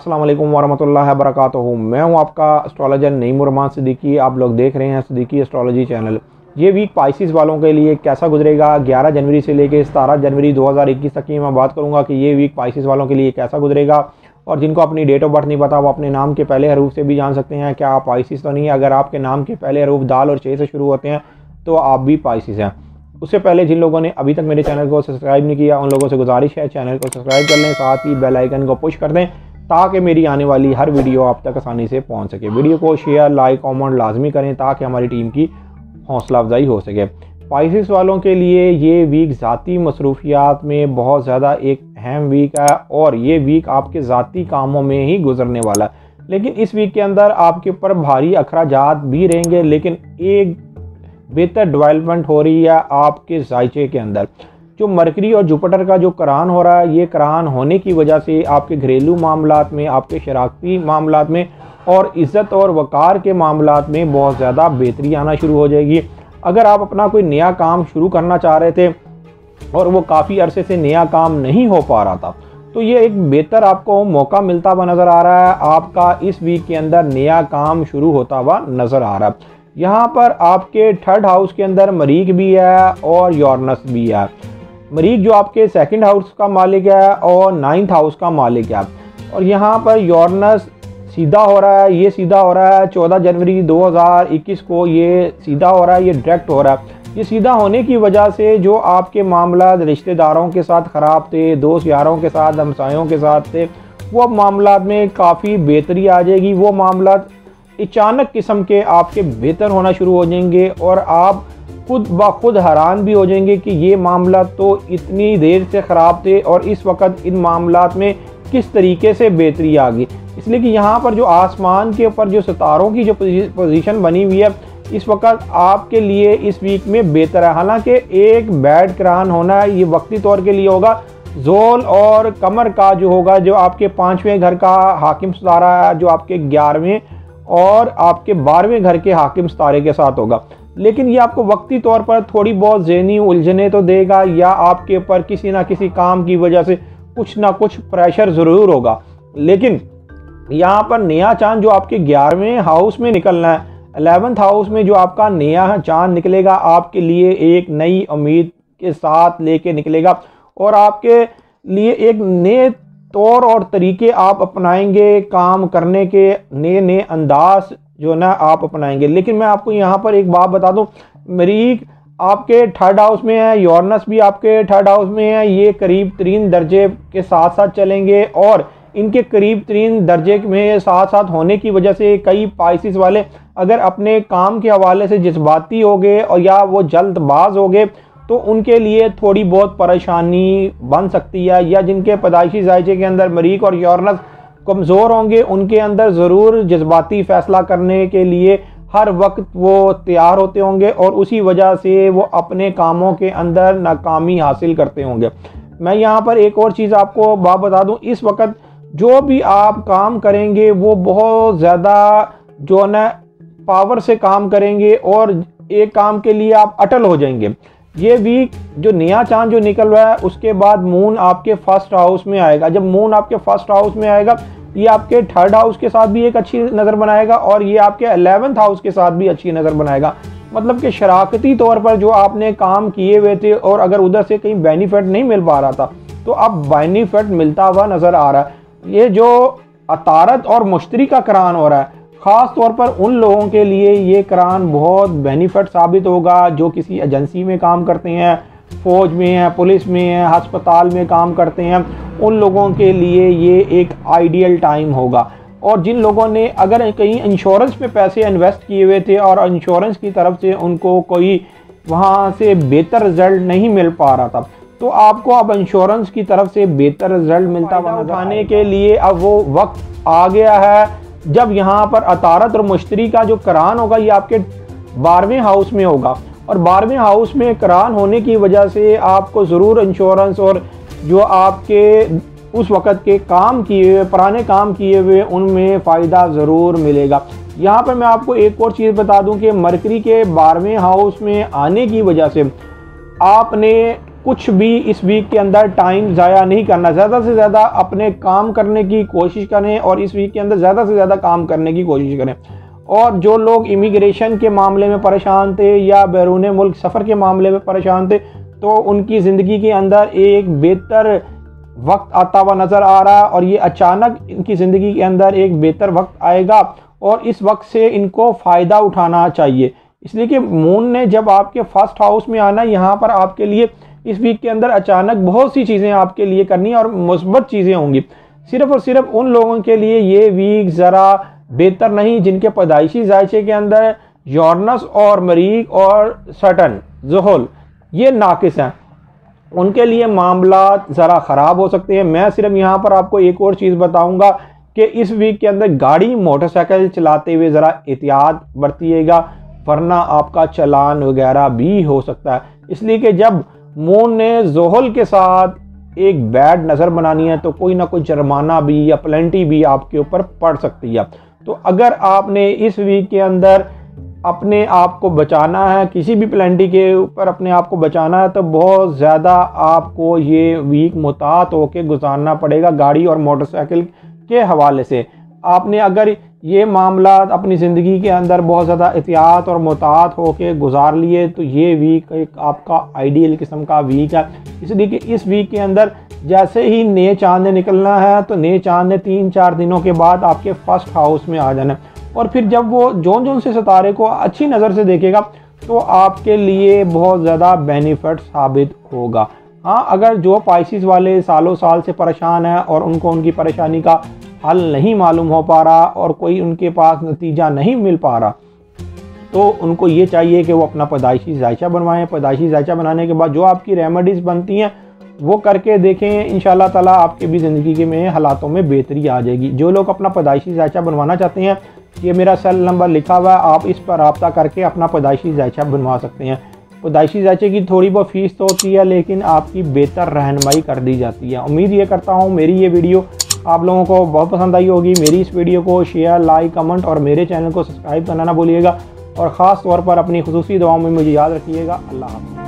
अस्सलाम वालेकुम वरहमतुल्लाहि वबरकातुहू मैं हूँ आपका एस्ट्रोलॉजर नईम रहमान सिद्दीकी। आप लोग देख रहे हैं सिद्दीकी एस्ट्रोलॉजी चैनल ये वीक पाइसिस वालों के लिए कैसा गुजरेगा? 11 जनवरी से लेकर सतारह जनवरी 2021 तक की मैं बात करूँगा कि ये वीक पाइसिस वालों के लिए कैसा गुजरेगा। और जिनको अपनी डेट ऑफ़ बर्थ नहीं पता, वो अपने नाम के पहले हरूफ से भी जान सकते हैं। क्या आप पाइसिस तो नहीं है? अगर आपके नाम के पहले हरूफ दाल और छः से शुरू होते हैं तो आप भी पाइसिस हैं। उससे पहले जिन लोगों ने अभी तक मेरे चैनल को सब्सक्राइब नहीं किया, उन लोगों से गुजारिश है चैनल को सब्सक्राइब कर लें। साथ ही बेल आइकन को पुश कर दें। ताकि मेरी आने वाली हर वीडियो आप तक आसानी से पहुँच सके। वीडियो को शेयर लाइक कमेंट लाजमी करें ताकि हमारी टीम की हौसला अफजाई हो सके। पाइसिस वालों के लिए ये वीक ज़ाती मसरूफियात में बहुत ज़्यादा एक अहम वीक है और ये वीक आपके ज़ाती कामों में ही गुजरने वाला है। लेकिन इस वीक के अंदर आपके ऊपर भारी अखराज भी रहेंगे, लेकिन एक बेहतर डेवलपमेंट हो रही है आपके जायचे के अंदर। जो मरकरी और जुपिटर का जो करान हो रहा है, ये करान होने की वजह से आपके घरेलू मामला में, आपके शराकती मामला में और इज़्ज़त और वक़ार के मामला में बहुत ज़्यादा बेहतरी आना शुरू हो जाएगी। अगर आप अपना कोई नया काम शुरू करना चाह रहे थे और वो काफ़ी अरसे से नया काम नहीं हो पा रहा था तो ये एक बेहतर आपको मौका मिलता हुआ नज़र आ रहा है। आपका इस वीक के अंदर नया काम शुरू होता हुआ नज़र आ रहा है। यहाँ पर आपके थर्ड हाउस के अंदर मरीक भी है और यॉर्नस भी है। मरीक जो आपके सेकंड हाउस का मालिक है और नाइन्थ हाउस का मालिक है और यहाँ पर यॉर्नस सीधा हो रहा है, ये सीधा हो रहा है, चौदह जनवरी 2021 को ये सीधा हो रहा है, ये डायरेक्ट हो रहा है। ये सीधा होने की वजह से जो आपके मामला रिश्तेदारों के साथ ख़राब थे, दोस्त यारों के साथ, हमसायों के साथ थे, वो अब मामला में काफ़ी बेहतरी आ जाएगी। वो मामला अचानक किस्म के आपके बेहतर होना शुरू हो जाएँगे और आप खुद ब खुद हैरान भी हो जाएँगे कि ये मामला तो इतनी देर से ख़राब थे और इस वक्त इन मामला में किस तरीके से बेहतरी आ गई। इसलिए कि यहाँ पर जो आसमान के ऊपर जो सितारों की जो पोजीशन बनी हुई है, इस वक्त आपके लिए इस वीक में बेहतर है। हालाँकि एक बैड करान होना ये वक्ती तौर के लिए होगा। जोल और कमर का जो होगा, जो आपके पाँचवें घर का हाकिम सितारा, जो आपके ग्यारहवें और आपके बारहवें घर के हाकिम सितारे के साथ होगा। लेकिन ये आपको वक्ती तौर पर थोड़ी बहुत जहनी उलझने तो देगा या आपके ऊपर किसी ना किसी काम की वजह से कुछ ना कुछ प्रेशर ज़रूर होगा। लेकिन यहाँ पर नया चाँद जो आपके ग्यारहवें हाउस में निकलना है अलेवंथ हाउस में जो आपका नया चाँद निकलेगा, आपके लिए एक नई उम्मीद के साथ लेके निकलेगा और आपके लिए एक नए तौर और तरीके आप अपनाएँगे काम करने के नए नए अंदाज जो ना, आप अपनाएँगे। लेकिन मैं आपको यहाँ पर एक बात बता दूँ मरीक आपके थर्ड हाउस में है यॉर्नस भी आपके थर्ड हाउस में है, ये करीब तीन दर्जे के साथ साथ चलेंगे और इनके करीब तीन दर्जे में साथ साथ होने की वजह से कई पाइसिस वाले अगर अपने काम के हवाले से जज्बाती हो गए और या वो जल्दबाज हो गए तो उनके लिए थोड़ी बहुत परेशानी बन सकती है। या जिनके पैदाइशी जायचे के अंदर मरीक और यौरनस कमज़ोर होंगे, उनके अंदर ज़रूर जज्बाती फ़ैसला करने के लिए हर वक्त वो तैयार होते होंगे और उसी वजह से वो अपने कामों के अंदर नाकामी हासिल करते होंगे। मैं यहाँ पर एक और चीज़ आपको बात बता दूँ, इस वक्त जो भी आप काम करेंगे, वो बहुत ज़्यादा जो है ना, पावर से काम करेंगे और एक काम के लिए आप अटल हो जाएँगे। ये वीक जो नया चाँद जो निकल रहा है, उसके बाद मून आपके फ़र्स्ट हाउस में आएगा। जब मून आपके फ़र्स्ट हाउस में आएगा ये आपके थर्ड हाउस के साथ भी एक अच्छी नज़र बनाएगा और ये आपके अलेवेंथ हाउस के साथ भी अच्छी नज़र बनाएगा। मतलब कि शराकती तौर पर जो आपने काम किए हुए थे और अगर उधर से कहीं बेनिफिट नहीं मिल पा रहा था तो अब बेनिफिट मिलता हुआ नज़र आ रहा है। ये जो अतारत और मुश्तरी का करान हो रहा है, ख़ास तौर पर उन लोगों के लिए ये करान बहुत बेनिफिट साबित होगा जो किसी एजेंसी में काम करते हैं, फ़ौज में हैं, पुलिस में हैं हस्पताल में काम करते हैं। उन लोगों के लिए ये एक आइडियल टाइम होगा। और जिन लोगों ने अगर कहीं इंश्योरेंस में पैसे इन्वेस्ट किए हुए थे और इंश्योरेंस की तरफ़ से उनको कोई वहाँ से बेहतर रिज़ल्ट नहीं मिल पा रहा था तो आपको अब इंश्योरेंस की तरफ़ से बेहतर रिज़ल्ट मिलता हुआ उठाने के। लिए अब वो वक्त आ गया है। जब यहाँ पर अतारत और मुश्तरी का जो करान होगा ये आपके बारहवें हाउस में होगा। और बारहवें हाउस में करान होने की वजह से आपको ज़रूर इंश्योरेंस और जो आपके उस वक़्त के काम किए हुए, पुराने काम किए हुए, उनमें फ़ायदा ज़रूर मिलेगा। यहाँ पर मैं आपको एक और चीज़ बता दूँ कि मरकरी के बारहवें हाउस में आने की वजह से आपने कुछ भी इस वीक के अंदर टाइम ज़ाया नहीं करना। ज़्यादा से ज़्यादा अपने काम करने की कोशिश करें और इस वीक के अंदर ज़्यादा से ज़्यादा काम करने की कोशिश करें। और जो लोग इमिग्रेशन के मामले में परेशान थे या बैरून मुल्क सफ़र के मामले में परेशान थे तो उनकी ज़िंदगी के अंदर एक बेहतर वक्त आता हुआ नज़र आ रहा है और ये अचानक इनकी ज़िंदगी के अंदर एक बेहतर वक्त आएगा और इस वक्त से इनको फ़ायदा उठाना चाहिए। इसलिए कि मून ने जब आपके फ़र्स्ट हाउस में आना, यहाँ पर आपके लिए इस वीक के अंदर अचानक बहुत सी चीज़ें आपके लिए करनी और मुस्बत चीज़ें होंगी। सिर्फ़ और सिर्फ़ उन लोगों के लिए ये वीक ज़रा बेहतर नहीं, जिनके पैदाइशी जायचे के अंदर यॉर्नस और मरीक और सटन, जहल ये नाकिस हैं। उनके लिए मामला ज़रा ख़राब हो सकते हैं। मैं सिर्फ़ यहाँ पर आपको एक और चीज़ बताऊँगा कि इस वीक के अंदर गाड़ी मोटरसाइकिल चलाते हुए ज़रा एहतियात बरतिएगा, वरना आपका चलान वगैरह भी हो सकता है। इसलिए कि जब मून ने जोहल के साथ एक बैड नज़र बनानी है तो कोई ना कोई जुर्माना भी या प्लेंटी भी आपके ऊपर पड़ सकती है। तो अगर आपने इस वीक के अंदर अपने आप को बचाना है, किसी भी प्लेंटी के ऊपर अपने आप को बचाना है तो बहुत ज़्यादा आपको ये वीक मुतात होकर गुजारना पड़ेगा गाड़ी और मोटरसाइकिल के हवाले से। आपने अगर ये मामला अपनी ज़िंदगी के अंदर बहुत ज़्यादा एहतियात और मुतात होकर गुजार लिए तो ये वीक एक आपका आइडियल किस्म का वीक है। इसलिए कि इस वीक के अंदर जैसे ही नए चाँद ने निकलना है तो नए चाँद ने तीन चार दिनों के बाद आपके फ़र्स्ट हाउस में आ जाना है। और फिर जब वो जोन जोन से सितारे को अच्छी नज़र से देखेगा तो आपके लिए बहुत ज़्यादा बेनिफिट साबित होगा। हाँ अगर जो पाइसिस वाले सालों साल से परेशान हैं और उनको उनकी परेशानी का हल नहीं मालूम हो पा रहा और कोई उनके पास नतीजा नहीं मिल पा रहा तो उनको ये चाहिए कि वो अपना पैदाइशी जायचा बनवाएँ। पैदाइशी जायचा बनाने के बाद जो आपकी रेमेडीज़ बनती हैं, वो करके देखें। इन ताला आपके भी ज़िंदगी के में हालातों में बेहतरी आ जाएगी। जो लोग अपना पैदाइशी जायचा बनवाना चाहते हैं ये मेरा सेल नंबर लिखा हुआ है, आप इस पर रबता करके अपना पैदाइशी जायचा बनवा सकते हैं। पैदाइशी जायचे की थोड़ी बहुत फ़ीस तो होती है, लेकिन आपकी बेहतर रहनमाई कर दी जाती है। उम्मीद ये करता हूँ, मेरी ये वीडियो आप लोगों को बहुत पसंद आई होगी। मेरी इस वीडियो को शेयर लाइक कमेंट और मेरे चैनल को सब्सक्राइब करना ना भूलिएगा। और ख़ास तौर पर अपनी खसूसी दुआओं में मुझे याद रखिएगा। अल्लाह हाफ़